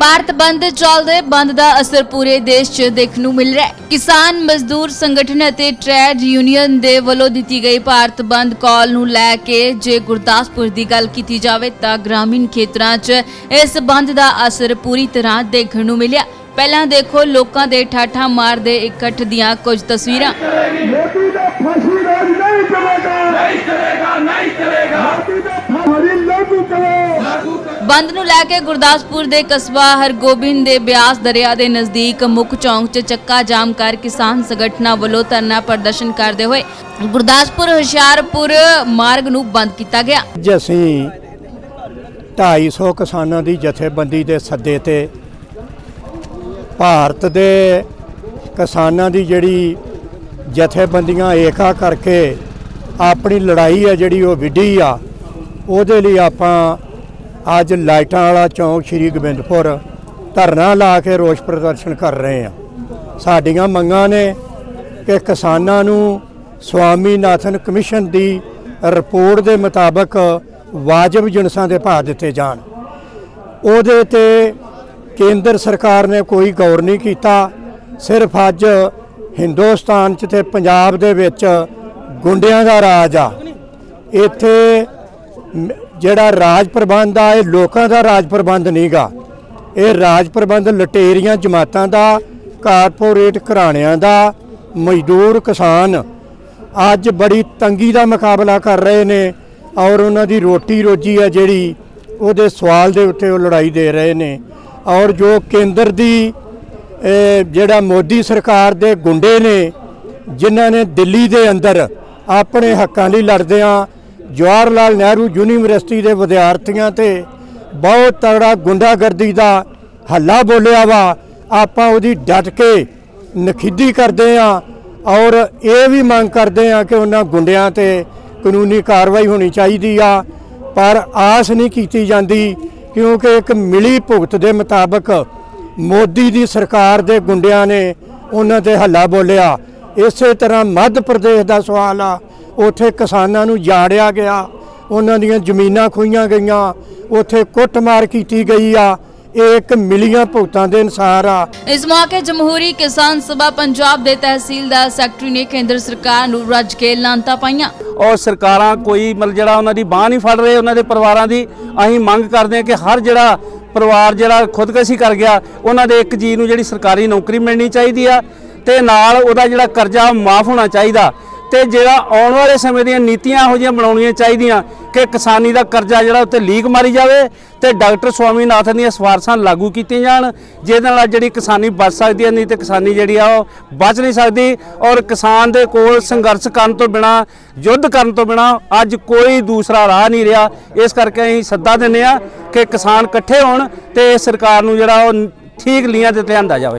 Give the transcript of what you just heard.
ਭਾਰਤ ਬੰਦ ਚੱਲਦੇ ਬੰਦ ਦਾ ਅਸਰ ਪੂਰੇ ਦੇਸ਼ 'ਚ ਦੇਖਣ ਨੂੰ ਮਿਲ ਰਿਹਾ ਹੈ। ਕਿਸਾਨ ਮਜ਼ਦੂਰ ਸੰਗਠਨ ਅਤੇ ਟ੍ਰੇਡ ਯੂਨੀਅਨ ਦੇ ਵੱਲੋਂ ਦਿੱਤੀ ਗਈ ਭਾਰਤ ਬੰਦ ਕਾਲ ਨੂੰ ਲੈ ਕੇ ਜੇ ਗੁਰਦਾਸਪੁਰ ਦੀ ਗੱਲ ਕੀਤੀ ਜਾਵੇ ਤਾਂ ਗ੍ਰਾਮੀਣ ਖੇਤਰਾਂ 'ਚ ਇਸ ਬੰਦ ਦਾ ਅਸਰ ਪੂਰੀ ਤਰ੍ਹਾਂ ਦੇਖਣ ਨੂੰ ਮਿਲਿਆ। ਪਹਿਲਾਂ ਦੇਖੋ, ਲੋਕਾਂ ਦੇ ਠਾਠਾ ਮਾਰਦੇ ਇਕੱਠ ਦੀਆਂ ਕੁਝ ਤਸਵੀਰਾਂ। ਮੋਦੀ ਦਾ ਫਾਂਸੀ ਰਾਜ ਨਹੀਂ ਚਲੇਗਾ ਨਹੀਂ ਚਲੇਗਾ ਬੰਦ ਨੂੰ ਲੈ ਕੇ ਗੁਰਦਾਸਪੁਰ ਦੇ ਕਸਬਾ ਹਰਗੋਬਿੰਦ ਦੇ ਬਿਆਸ ਦਰਿਆ ਦੇ ਨਜ਼ਦੀਕ ਮੁੱਖ ਚੌਂਕ 'ਚ ਚੱਕਾ ਜਾਮ ਕਰ ਕਿਸਾਨ ਸੰਗਠਨਾਂ ਵੱਲੋਂ ਧਰਨਾ ਪ੍ਰਦਰਸ਼ਨ ਕਰਦੇ ਹੋਏ ਗੁਰਦਾਸਪੁਰ, ਹੁਸ਼ਿਆਰਪੁਰ ਮਾਰਗ ਨੂੰ ਬੰਦ ਕੀਤਾ ਗਿਆ। ਅੱਜ ਅਸੀਂ 250 ਕਿਸਾਨਾਂ ਦੀ ਜਥੇਬੰਦੀ ਦੇ ਸੱਦੇ ਤੇ ਭਾਰਤ ਦੇ ਕਿਸਾਨਾਂ ਦੀ ਜਿਹੜੀ ਜਥੇਬੰਦੀਆਂ ਏਕਾ ਕਰਕੇ ਆਪਣੀ ਲੜਾਈ ਆ ਜਿਹੜੀ ਉਹ ਵਿੱਢੀ ਆ, ਉਹਦੇ ਲਈ ਆਪਾਂ ਅੱਜ ਲਾਈਟਾਂ ਵਾਲਾ ਚੌਂਕ ਸ਼੍ਰੀ ਗੋਬਿੰਦਪੁਰ ਧਰਨਾ ਲਾ ਕੇ ਰੋਸ ਪ੍ਰਦਰਸ਼ਨ ਕਰ ਰਹੇ ਆ। ਸਾਡੀਆਂ ਮੰਗਾਂ ਨੇ ਕਿ ਕਿਸਾਨਾਂ ਨੂੰ ਸਵਾਮੀਨਾਥਨ ਕਮਿਸ਼ਨ ਦੀ ਰਿਪੋਰਟ ਦੇ ਮੁਤਾਬਕ ਵਾਜਬ ਜਿਣਸਾਂ ਦੇ ਭਾਅ ਦਿੱਤੇ ਜਾਣ। ਉਹਦੇ ਤੇ ਕੇਂਦਰ ਸਰਕਾਰ ਨੇ ਕੋਈ ਗੌਰ ਨਹੀਂ ਕੀਤਾ। ਸਿਰਫ ਅੱਜ ਹਿੰਦੁਸਤਾਨ 'ਚ ਤੇ ਪੰਜਾਬ ਦੇ ਵਿੱਚ ਗੁੰਡਿਆਂ ਦਾ ਰਾਜ ਆ। ਇੱਥੇ ਜਿਹੜਾ ਰਾਜ ਪ੍ਰਬੰਧ ਆ, ਇਹ ਲੋਕਾਂ ਦਾ ਰਾਜ ਪ੍ਰਬੰਧ ਨਹੀਂਗਾ ਇਹ ਰਾਜ ਪ੍ਰਬੰਧ ਲਟੇਰੀਆਂ ਜਮਾਤਾਂ ਦਾ, ਕਾਰਪੋਰੇਟ ਘਰਾਣਿਆਂ ਦਾ, ਮਜ਼ਦੂਰ ਕਿਸਾਨ ਅੱਜ ਬੜੀ ਤੰਗੀ ਦਾ ਮੁਕਾਬਲਾ ਕਰ ਰਹੇ ਨੇ ਔਰ ਉਹਨਾਂ ਦੀ ਰੋਟੀ ਰੋਜੀ ਆ ਜਿਹੜੀ, ਉਹਦੇ ਸਵਾਲ ਦੇ ਉੱਤੇ ਉਹ ਲੜਾਈ ਦੇ ਰਹੇ ਨੇ। ਔਰ ਜੋ ਕੇਂਦਰ ਦੀ ਜਿਹੜਾ ਮੋਦੀ ਸਰਕਾਰ ਦੇ ਗੁੰਡੇ ਨੇ, ਜਿਨ੍ਹਾਂ ਨੇ ਦਿੱਲੀ ਦੇ ਅੰਦਰ ਆਪਣੇ ਹੱਕਾਂ ਲਈ ਲੜਦੇ ਲੜਦਿਆਂ ਜਵਾਹਰ ਲਾਲ ਨਹਿਰੂ ਯੂਨੀਵਰਸਿਟੀ ਦੇ ਵਿਦਿਆਰਥੀਆਂ ਤੇ ਬਹੁਤ ਤਗੜਾ ਗੁੰਡਾਗਰਦੀ ਦਾ ਹੱਲਾ ਬੋਲਿਆ ਵਾ। ਆਪਾਂ ਉਹਦੀ ਡਟ ਕੇ ਨਖਿੱਧੀ ਕਰਦੇ ਆ ਔਰ ਇਹ ਵੀ ਮੰਗ ਕਰਦੇ ਆ ਕਿ ਉਹਨਾਂ ਗੁੰਡਿਆਂ ਤੇ ਕਾਨੂੰਨੀ ਕਾਰਵਾਈ ਹੋਣੀ ਚਾਹੀਦੀ ਆ। ਪਰ ਆਸ ਨਹੀਂ ਕੀਤੀ ਜਾਂਦੀ ਕਿਉਂਕਿ ਇੱਕ ਮਿਲੀ ਭੁਗਤ ਦੇ ਮੁਤਾਬਕ ਮੋਦੀ ਦੀ ਸਰਕਾਰ ਦੇ ਗੁੰਡਿਆਂ ਨੇ ਉਹਨਾਂ ਤੇ ਹੱਲਾ ਬੋਲਿਆ। ਇਸੇ ਤਰ੍ਹਾਂ ਮੱਧ ਪ੍ਰਦੇਸ਼ ਦਾ ਸਵਾਲ ਆ ਉੱਥੇ ਕਿਸਾਨਾਂ ਨੂੰ ਜਾੜਿਆ ਗਿਆ ਉਹਨਾਂ ਦੀਆਂ ਜ਼ਮੀਨਾਂ ਖੋਈਆਂ ਗਈਆਂ ਉੱਥੇ ਕੁੱਟਮਾਰ ਕੀਤੀ ਗਈ ਆ ਇਹ ਇੱਕ ਮਿਲੀਆਂ ਭੁਗਤਾਂ ਦੇ ਅਨਸਾਰ ਆ। ਇਸ ਮੌਕੇ ਜਮਹੂਰੀ ਕਿਸਾਨ ਸਭਾ ਪੰਜਾਬ ਦੇ ਤਹਿਸੀਲਦਾਰ ਸੈਕਟਰੀ ਨੇ ਕੇਂਦਰ ਸਰਕਾਰ ਨੂੰ ਰੱਜ ਕੇ ਲਾਂਤਾ ਪਾਈਆਂ। ਔਰ ਸਰਕਾਰਾਂ ਕੋਈ ਮਤਲਬ ਜਿਹੜਾ ਉਹਨਾਂ ਦੀ ਬਾਹ ਨਹੀਂ ਫੜ ਰਹੇ ਉਹਨਾਂ ਦੇ ਪਰਿਵਾਰਾਂ ਦੀ ਅਸੀਂ ਮੰਗ ਕਰਦੇ ਹਾਂ ਕਿ ਹਰ ਜਿਹੜਾ ਪਰਿਵਾਰ ਜਿਹੜਾ ਖੁਦਕਸ਼ੀ ਕਰ ਗਿਆ ਉਹਨਾਂ ਦੇ ਇੱਕ ਜੀ ਨੂੰ ਜਿਹੜੀ ਸਰਕਾਰੀ ਨੌਕਰੀ ਮਿਲਣੀ ਚਾਹੀਦੀ ਆ। ਤੇ ਨਾਲ ਉਹਦਾ ਜਿਹੜਾ ਕਰਜ਼ਾ ਮਾਫ ਹੋਣਾ ਚਾਹੀਦਾ ਤੇ ਜਿਹੜਾ ਆਉਣ ਵਾਲੇ ਸਮੇਂ ਦੀਆਂ ਨੀਤੀਆਂ ਇਹੋ ਜਿਹੀਆਂ ਬਣਾਉਣੀਆਂ ਚਾਹੀਦੀਆਂ ਕਿ ਕਿਸਾਨੀ ਦਾ ਕਰਜ਼ਾ ਜਿਹੜਾ ਉੱਤੇ ਲੀਕ ਮਾਰੀ ਜਾਵੇ ਤੇ ਡਾਕਟਰ ਸਵਾਮੀਨਾਥਨ ਦੀਆਂ ਸਿਫਾਰਸ਼ਾਂ ਲਾਗੂ ਕੀਤੀਆਂ ਜਾਣ, ਜਿਹਦੇ ਨਾਲ ਜਿਹੜੀ ਕਿਸਾਨੀ ਬਚ ਸਕਦੀ ਹੈ, ਨਹੀਂ ਤੇ ਕਿਸਾਨੀ ਜਿਹੜੀ ਆ ਉਹ ਬਚ ਨਹੀਂ ਸਕਦੀ ਔਰ ਕਿਸਾਨ ਦੇ ਕੋਲ ਸੰਘਰਸ਼ ਕਰਨ ਤੋਂ ਬਿਨਾ, ਯੁੱਧ ਕਰਨ ਤੋਂ ਬਿਨਾ ਅੱਜ ਕੋਈ ਦੂਸਰਾ ਰਾਹ ਨਹੀਂ ਰਿਹਾ। ਇਸ ਕਰਕੇ ਅਸੀਂ ਸੱਦਾ ਦਿੰਦੇ ਆ ਕਿ ਕਿਸਾਨ ਇਕੱਠੇ ਹੋਣ ਤੇ ਸਰਕਾਰ ਨੂੰ ਜਿਹੜਾ ਉਹ ਠੀਕ ਲੀਆਂ ਤੇ ਲਿਆਂਦਾ ਜਾਵੇ।